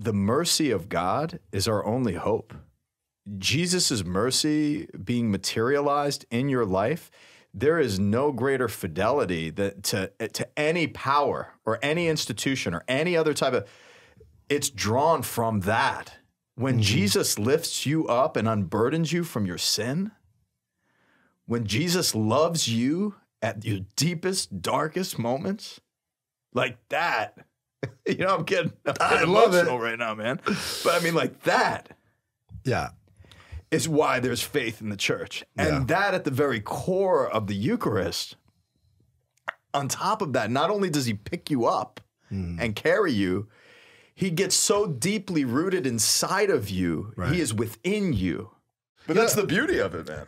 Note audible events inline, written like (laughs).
the mercy of God is our only hope. Jesus' mercy being materialized in your life, there is no greater fidelity that to, to any power or any institution or any other type of it's drawn from that. When mm-hmm. Jesus lifts you up and unburdens you from your sin, when Jesus loves you at your deepest, darkest moments, like that. (laughs) You know, I'm getting, I'm (laughs) I getting love it. right now, man. But I mean, like that Yeah. is why there's faith in the church. And Yeah. that at the very core of the Eucharist, on top of that, not only does he pick you up Mm-hmm. and carry you, he gets so deeply rooted inside of you, Right. he is within you. But that's the beauty of it, man.